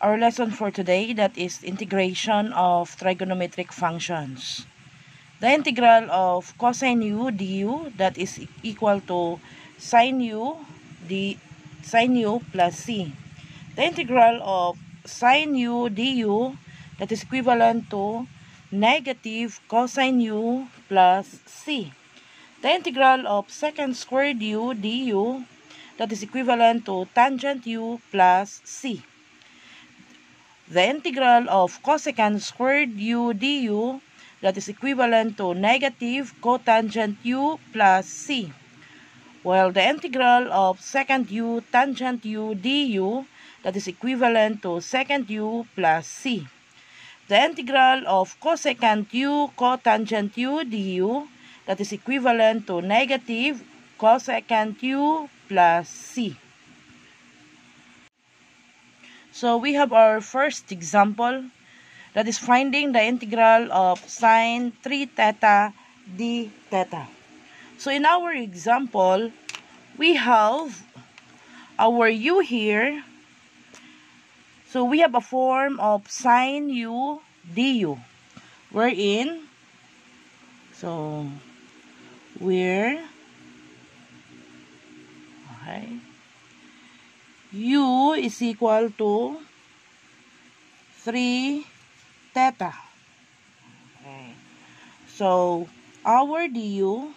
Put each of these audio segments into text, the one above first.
our lesson for today that is integration of trigonometric functions. The integral of cosine u du that is equal to sine u d sine u plus c. The integral of sine u du that is equivalent to negative cosine u plus c. The integral of secant squared u du that is equivalent to tangent u plus c. The integral of cosecant squared u du that is equivalent to negative cotangent u plus c. While the integral of secant u tangent u du that is equivalent to secant u plus c. The integral of cosecant u cotangent u du that is equivalent to negative cosecant u plus c. So we have our first example that is finding the integral of sine 3 theta d theta. So in our example, we have our u here. So we have a form of sine u du wherein so where Okay. U is equal to 3 theta. So, our du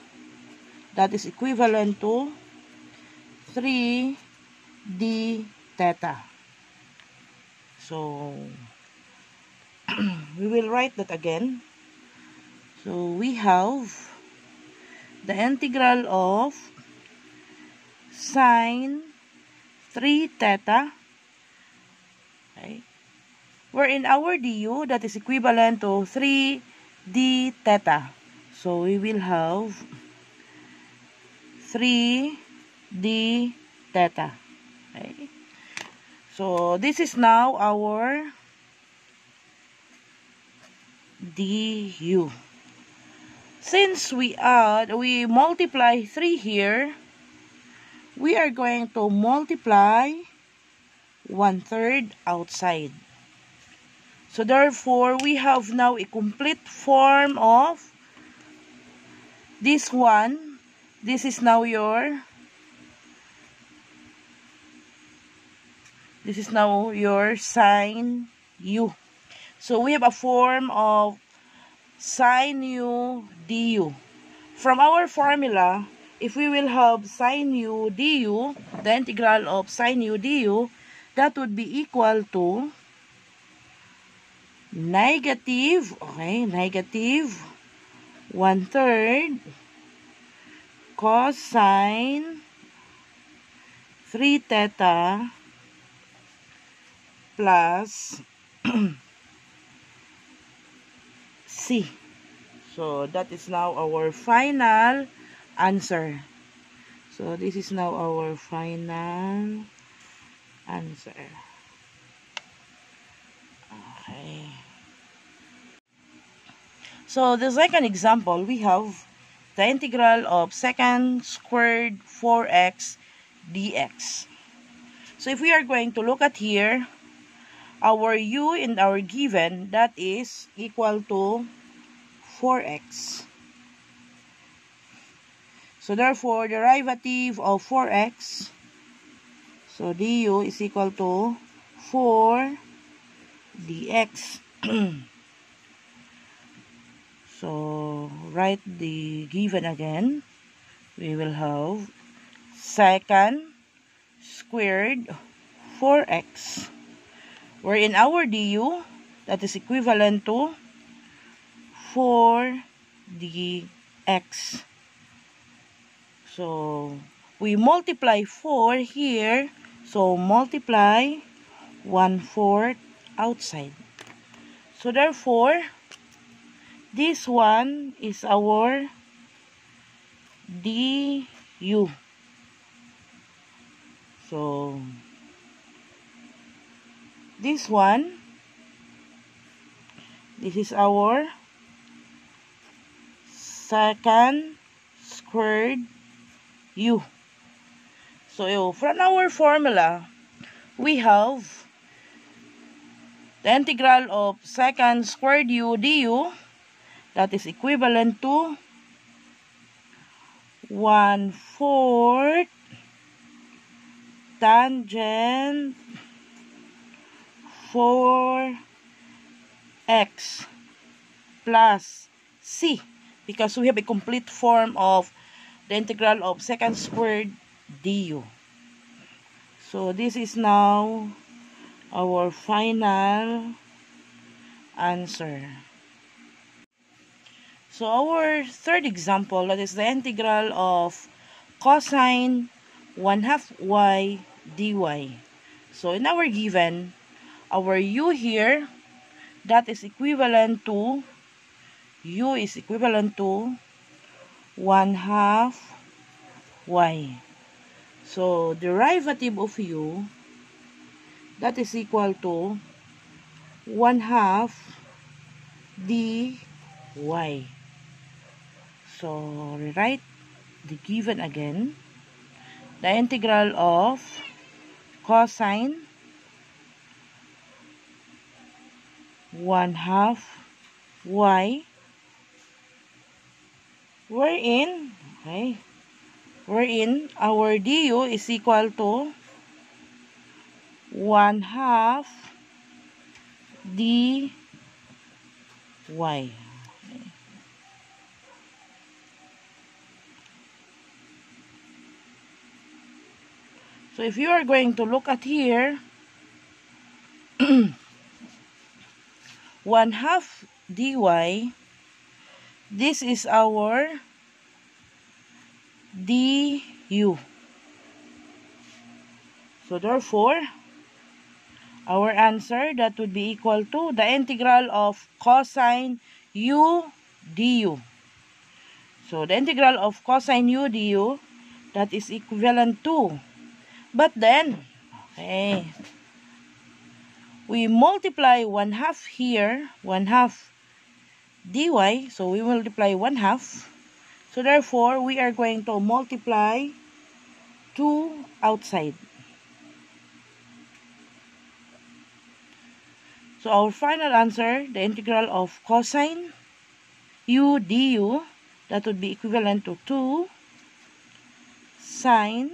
that is equivalent to 3 d theta. So, we will write that again. So, we have the integral of sine 3 theta. Okay. Where in our du, that is equivalent to 3 d theta. So, we will have 3 d theta. Okay. So, this is now our du. Since we add, we multiply 3 here, we are going to multiply one-third outside. So therefore, we have now a complete form of this one. This is now your this is now your sine u. So we have a form of sine u du. From our formula, if we will have sine u du, the integral of sine u du, that would be equal to negative, okay, negative one-third cosine 3 theta plus C. So, that is now our final answer. So, this is now our final answer. Okay. So, the secant example, we have the integral of second squared 4x dx. So, if we are going to look at here, our u in our given, that is equal to 4x. So therefore, derivative of 4x, so du is equal to 4 dx. so write the given again. We will have secant squared 4x. Where in our du, that is equivalent to 4 dx. So, we multiply 4 here. So, multiply 1 fourth outside. So, therefore, this one is our du. So, this one, this is our secant squared u. So, from our formula, we have the integral of secant squared u du that is equivalent to 1 fourth tangent 4 x plus c because we have a complete form of the integral of secant squared du. So this is now our final answer. So our third example, that is the integral of cosine 1 half y dy. So in our given, our u here, that is equivalent to, u is equivalent to 1 half y. So derivative of u that is equal to 1 half dy. So, rewrite the given again. The integral of cosine 1 half y wherein okay wherein our du is equal to 1 half dy. So if you are going to look at here, 1 half dy, this is our du. So therefore, our answer, that would be equal to the integral of cosine u du. So, the integral of cosine u du, that is equivalent to. But then, okay, we multiply 1 half here, 1 half dy, so we multiply 1 half. So, therefore, we are going to multiply 2 outside. So our final answer, the integral of cosine u du, that would be equivalent to 2 sine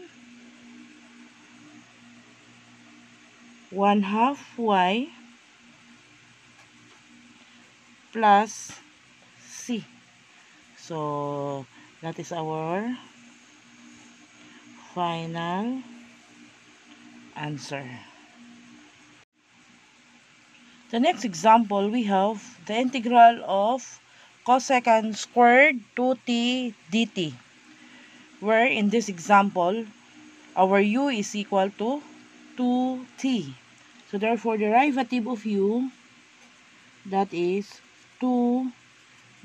1 half y plus c. So that is our final answer. The next example, we have the integral of cosecant squared 2t dt. Where in this example, our u is equal to 2t. So therefore, the derivative of u, that is 2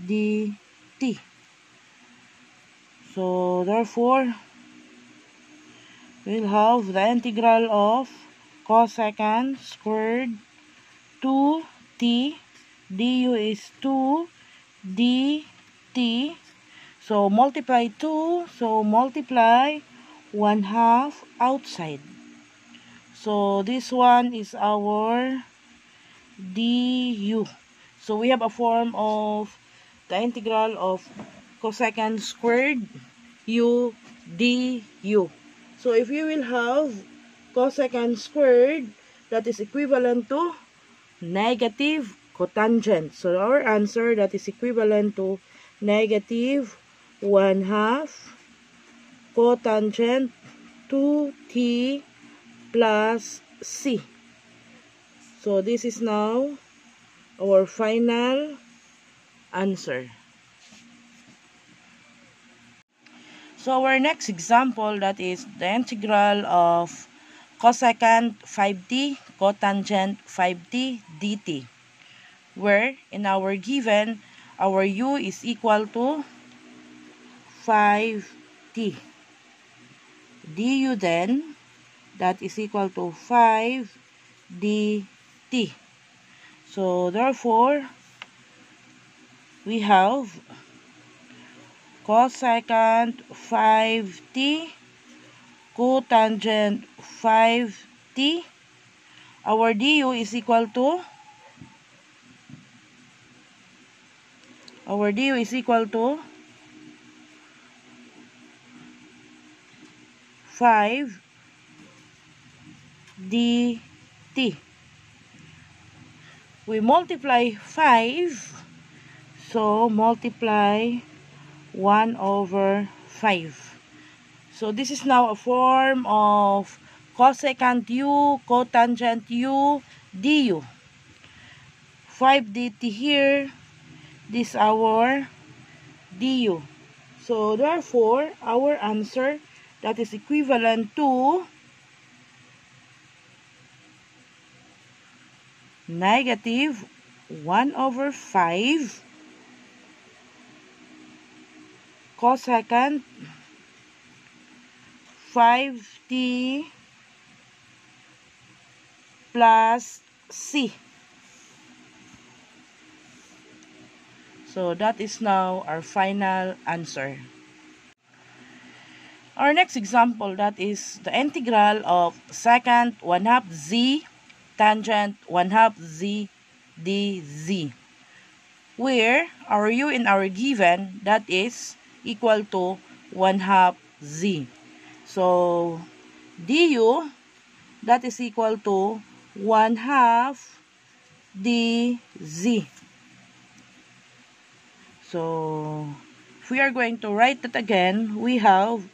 dt. So therefore, we'll have the integral of cosecant squared 2t du is 2 dt. So multiply 2 so multiply 1 half outside. So this one is our du so we have a form of the integral of cosecant squared u du so if you will have cosecant squared that is equivalent to negative cotangent. So our answer that is equivalent to negative 1 half cotangent 2t plus c. So this is now our final answer. So our next example that is the integral of cosecant 5t cotangent 5t dt where in our given our u is equal to 5t du then that is equal to 5 dt so therefore we have cosecant 5t cotangent 5t our du is equal to our du is equal to 5 dt We multiply 5, so multiply 1 over 5. So this is now a form of cosecant u, cotangent u, du. 5 dt here, this our du. So therefore, our answer that is equivalent to negative 1 over 5 cosecant 5t plus c. So that is now our final answer. Our next example, that is the integral of secant 1 half z tangent 1 half z dz. Where our u in our given, that is equal to 1 half z. So, du, that is equal to 1 half dz. So, if we are going to write that again, we have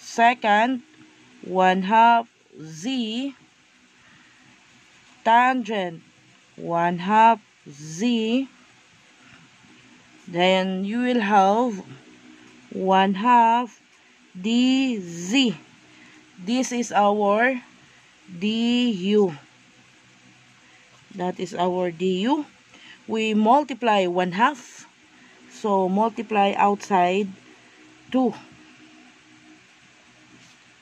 secant 1 half z tangent. 1 half z. Then you will have 1 half dz. This is our du. That is our du. We multiply 1 half so multiply outside 2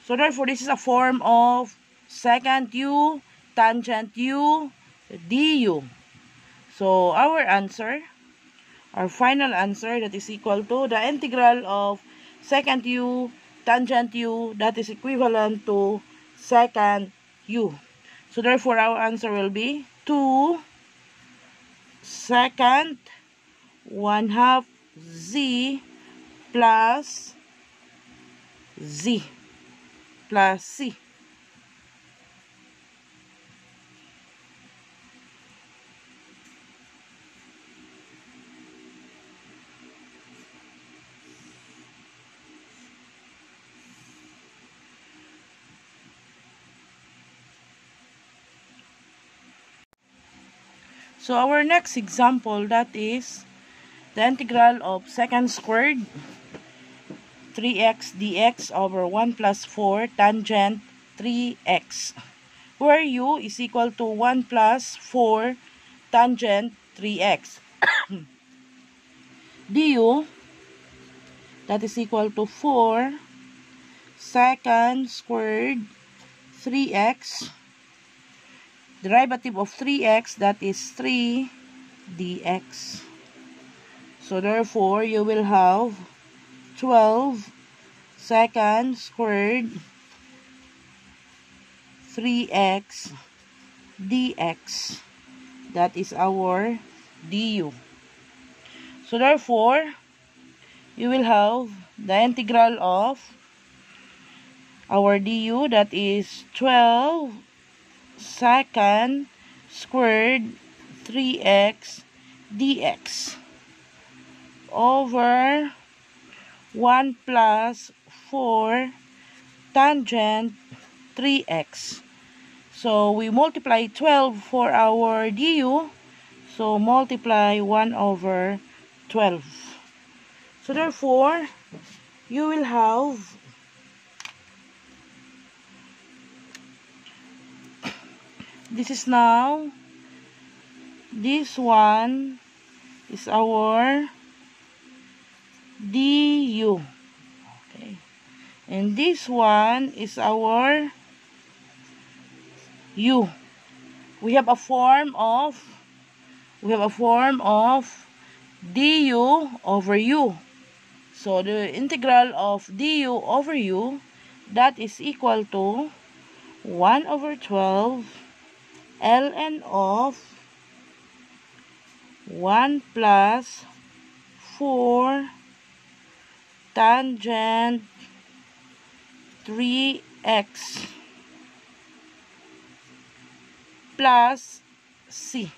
So therefore, this is a form of secant u, tangent u, du. So our answer, our final answer that is equal to the integral of secant u, tangent u, that is equivalent to secant u. So therefore, our answer will be 2 secant 1 half z plus z plus C. So our next example that is the integral of secant squared 3x dx over 1 plus 4 tangent 3x where u is equal to 1 plus 4 tangent 3x du that is equal to 4 secant squared 3x derivative of 3x that is 3 dx so therefore you will have 12 secant squared 3x dx. That is our du. So therefore, you will have the integral of our du that is 12 secant squared 3x dx over 1 plus 4 tangent 3x. So, we multiply 12 for our du. So, multiply 1 over 12. So, therefore, you will have this is now this one is our du. Okay. And this one is our u. We have a form of we have a form of du over u. So the integral of du over u that is equal to 1 over 12 ln of 1 plus 4 tangent 3x plus C.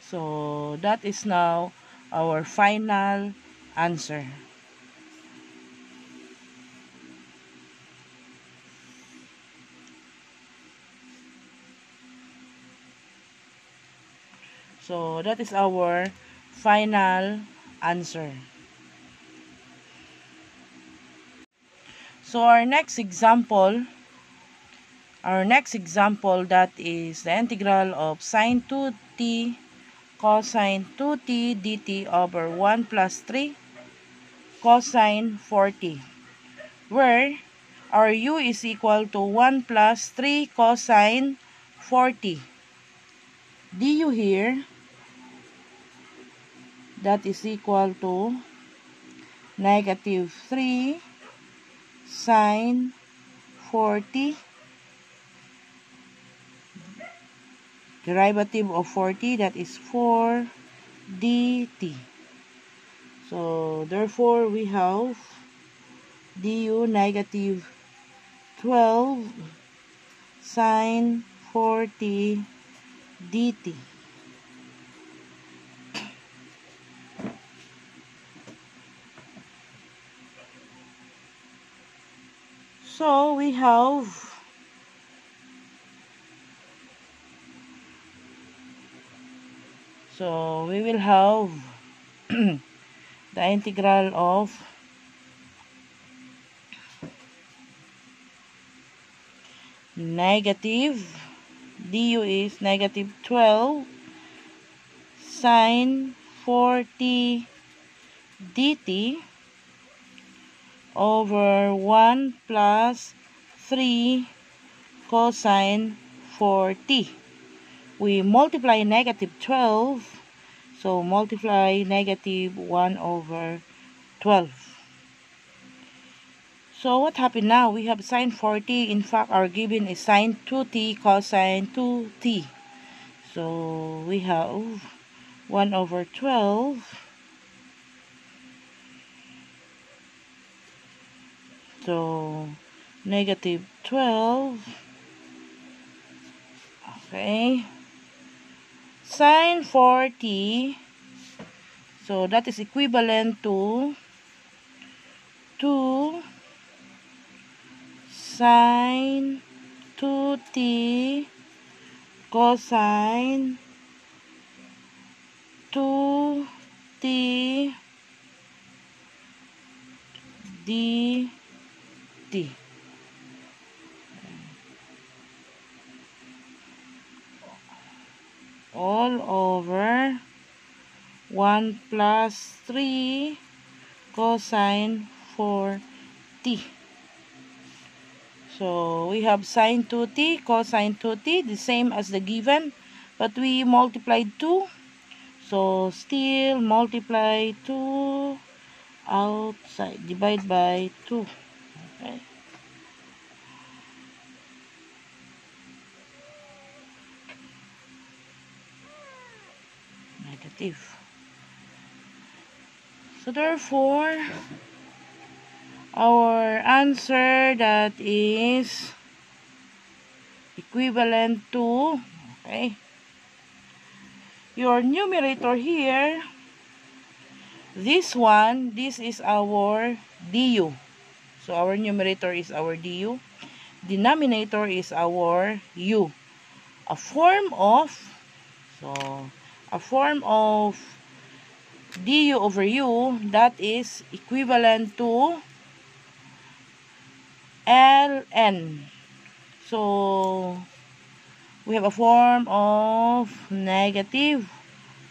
So, that is now our final answer. So, that is our final answer. So, our next example, our next example that is the integral of sine 2t cosine 2t dt over 1 plus 3 cosine 4t where our u is equal to 1 plus 3 cosine 4t du here that is equal to negative 3 sine 40 derivative of 40 that is 4 dt so therefore we have du negative 12 sine 40 dt so we have So, we will have the integral of negative du is negative 12 sine 40 dt over 1 plus 3 cosine 40 we multiply negative 12 so multiply negative 1 over 12 so what happened now? We have sine 40 in fact our given is sine 2t cosine 2t so we have 1 over 12 so negative 12 okay. Sine 40 so that is equivalent to 2 sine 2t cosine 2t dt all over 1 plus 3 cosine 4t. So, we have sine 2t, cosine 2t, the same as the given, but we multiplied 2. So, still multiply 2 outside, divide by 2. Negative. So therefore, our answer that is equivalent to, okay, your numerator here, this one, this is our du. So our numerator is our du. Denominator is our u. A form of, so, a form of du over u that is equivalent to ln. So, we have a form of negative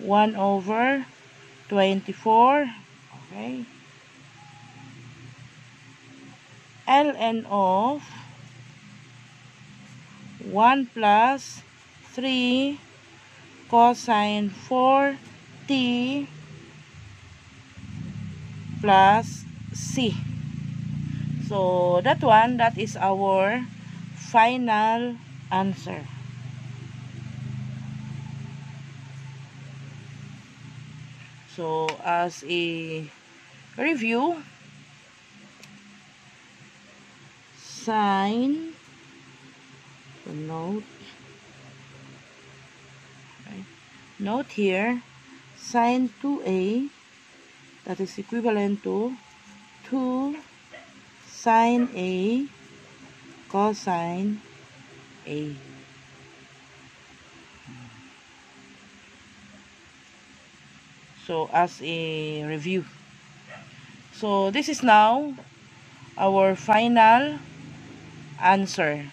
1 over 24. Okay. Ln of 1 plus 3 cosine 4t plus c. So, that one, that is our final answer. So, as a review, sine, the note, right, note here, sine 2a, that is equivalent to 2 sine a cosine a. So, as a review. So, this is now our final answer.